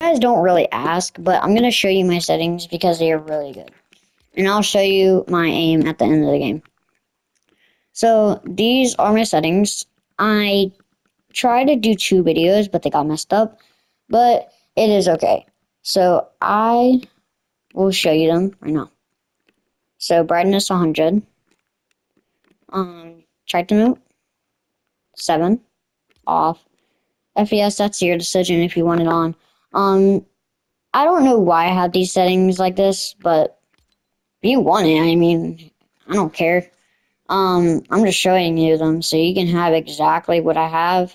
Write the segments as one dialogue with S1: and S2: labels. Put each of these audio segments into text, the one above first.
S1: guys don't really ask, but I'm gonna show you my settings because they are really good. And I'll show you my aim at the end of the game. So these are my settings. I tried to do two videos, but they got messed up. But it is okay. So I will show you them right now. So brightness 100. Um, try to move 7 off. FES, that's your decision if you want it on. Um, I don't know why I have these settings like this, but if you want it, I mean, I don't care. Um, I'm just showing you them so you can have exactly what I have.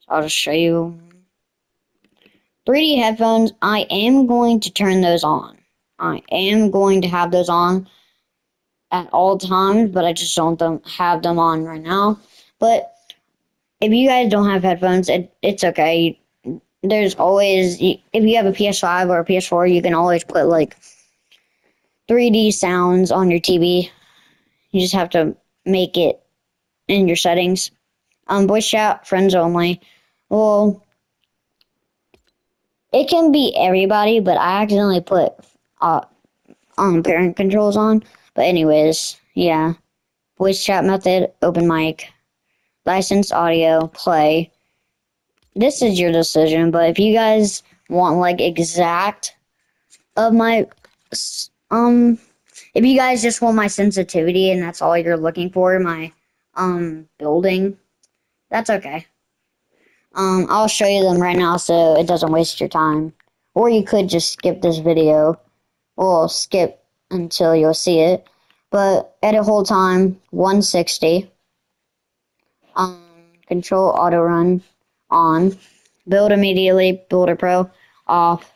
S1: So I'll just show you. 3D headphones, I am going to turn those on. I am going to have those on at all times, but I just don't have them on right now. But if you guys don't have headphones, it, it's okay. There's always, if you have a PS5 or a PS4, you can always put like 3D sounds on your TV. You just have to make it in your settings. Um, voice chat, friends only. Well, it can be everybody, but I accidentally put uh, um, parent controls on. But anyways, yeah. Voice chat method, open mic, licensed audio, play. This is your decision, but if you guys want like exact of my um if you guys just want my sensitivity and that's all you're looking for, my um building, that's okay. Um I'll show you them right now so it doesn't waste your time. Or you could just skip this video. Well, skip until you'll see it. But edit hold time 160. Um, control auto run on. Build immediately, Builder Pro off.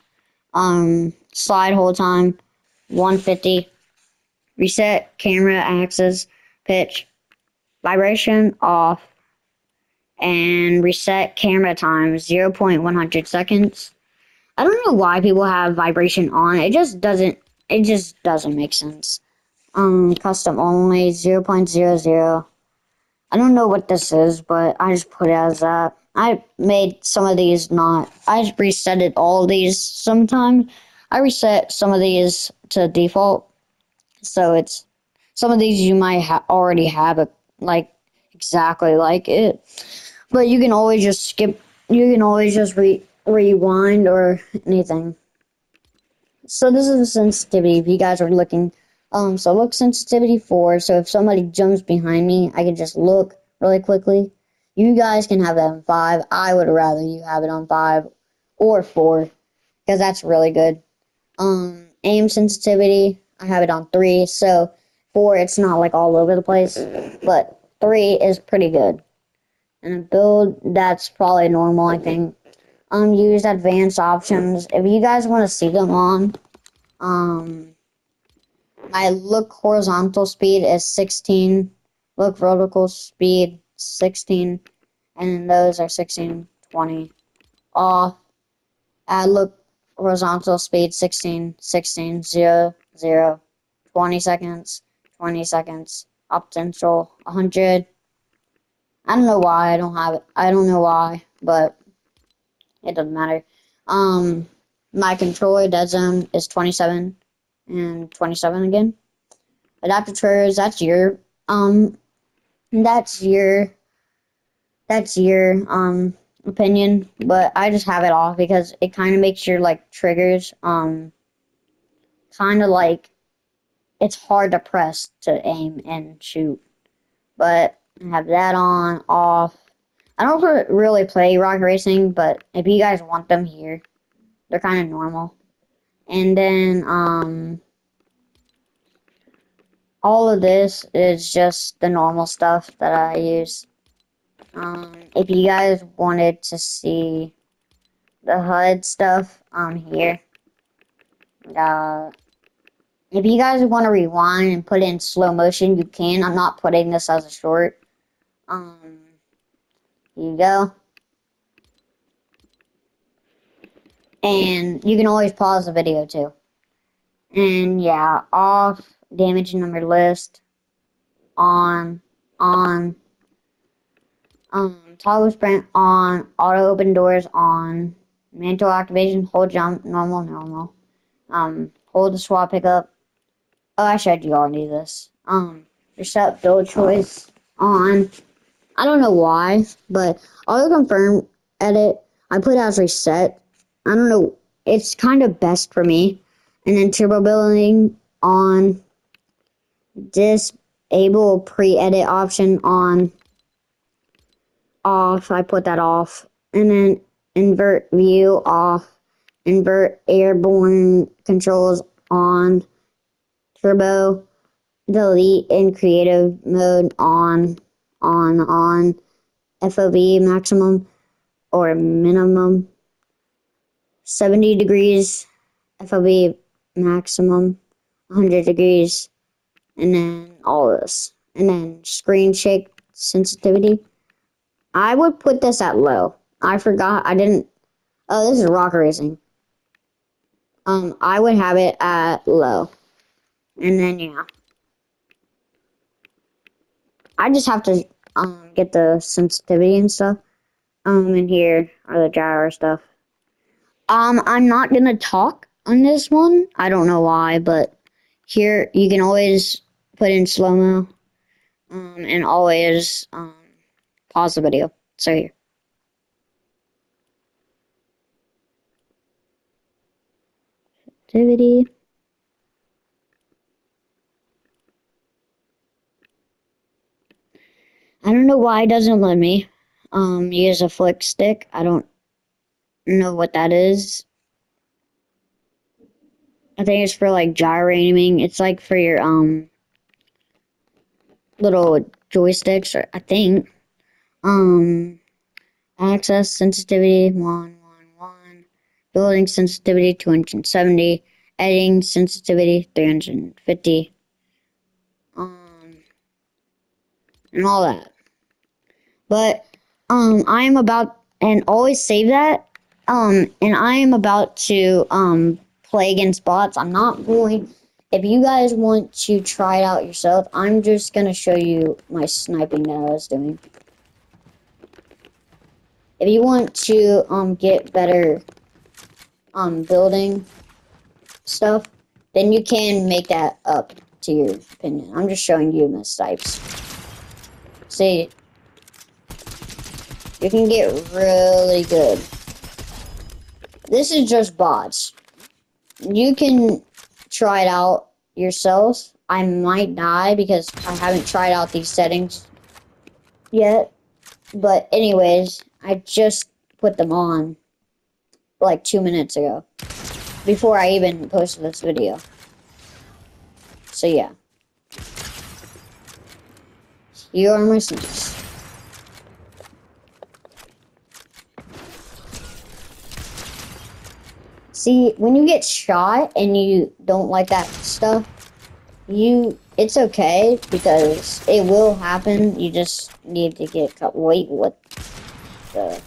S1: Um, slide hold time 150. Reset camera axis pitch vibration off and reset camera time 0.100 seconds. I don't know why people have vibration on. It just doesn't it just doesn't make sense. Um, custom only 0.00. I don't know what this is, but I just put it as that. I made some of these not. I resetted all these sometimes. I reset some of these to default, so it's some of these you might ha- already have it like exactly like it, but you can always just skip. You can always just re- rewind or anything. So this is the sensitivity if you guys are looking. Um, so look sensitivity 4. So if somebody jumps behind me, I can just look really quickly. You guys can have that on 5. I would rather you have it on 5 or 4 because that's really good. Um, aim sensitivity, I have it on 3. So 4, it's not like all over the place, but 3 is pretty good. And a build, that's probably normal, I think um, use advanced options. If you guys want to see them on, um, my look horizontal speed is 16, look vertical speed 16, and those are 16, 20. Off, add look horizontal speed 16, 16, 0, 0, 20 seconds, 20 seconds, up potential 100. I don't know why I don't have it. I don't know why, but it doesn't matter. Um, my controller dead zone is 27 and 27 again. Adaptive triggers, that's your, um, that's your, that's your, um, opinion, but I just have it off because it kind of makes your, like, triggers, um, kind of like, it's hard to press to aim and shoot. But I have that on, off, I don't really play Rocket Racing, but if you guys want them here, they're kind of normal. And then, um, all of this is just the normal stuff that I use. Um, if you guys wanted to see the HUD stuff on here, uh, if you guys want to rewind and put it in slow motion, you can. I'm not putting this as a short. Um, here you go. And you can always pause the video too. And yeah, off, damage number list, on, on, um, toggle sprint on, auto open doors on, mantle activation, hold jump, normal, normal. Um, hold the swap pickup. Oh, I showed you already this. Um, reset build choice on. I don't know why, but auto confirm edit. I put as reset. I don't know. It's kind of best for me. And then turbo building on. Disable pre-edit option on. Off. I put that off. And then invert view off. Invert airborne controls on. Turbo delete in creative mode on on on FOV maximum or minimum 70 degrees FOV maximum 100 degrees and then all this and then screen shake sensitivity I would put this at low I forgot I didn't oh this is rock racing um I would have it at low and then yeah I just have to um get the sensitivity and stuff. Um, and here are the gyro stuff. Um, I'm not gonna talk on this one. I don't know why, but here you can always put in slow mo, um, and always um pause the video. So here. Sensitivity. I don't know why it doesn't let me um, use a flick stick. I don't know what that is. I think it's for like gyro gyrating. It's like for your um little joysticks, or I think. Um, access sensitivity one one one, building sensitivity two hundred seventy, editing sensitivity three hundred fifty. Um, and all that. But um, I am about and always save that. Um, and I am about to um play against bots. I'm not going. If you guys want to try it out yourself, I'm just gonna show you my sniping that I was doing. If you want to um get better um building stuff, then you can make that up to your opinion. I'm just showing you my snipes. See, you can get really good. This is just bots. You can try it out yourself. I might die because I haven't tried out these settings yet. But anyways, I just put them on like two minutes ago. Before I even posted this video. So yeah. You are my See, when you get shot and you don't like that stuff, you it's okay because it will happen. You just need to get cut. Wait, what the?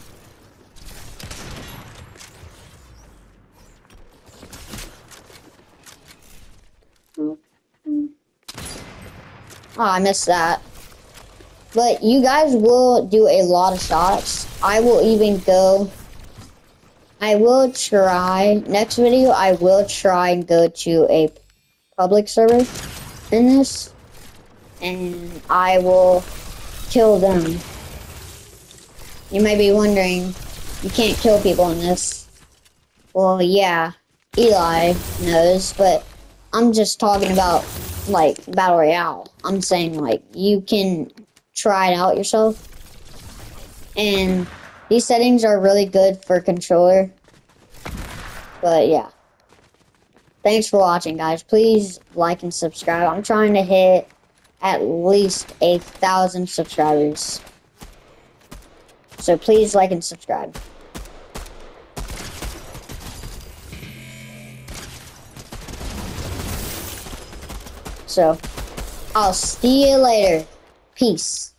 S1: Oh, I missed that. But you guys will do a lot of shots. I will even go I will try, next video, I will try and go to a public server in this. And I will kill them. You might be wondering, you can't kill people in this. Well, yeah, Eli knows, but I'm just talking about, like, Battle Royale. I'm saying, like, you can try it out yourself. And these settings are really good for controller. But yeah. Thanks for watching, guys. Please like and subscribe. I'm trying to hit at least a thousand subscribers. So please like and subscribe. So, I'll see you later. Peace.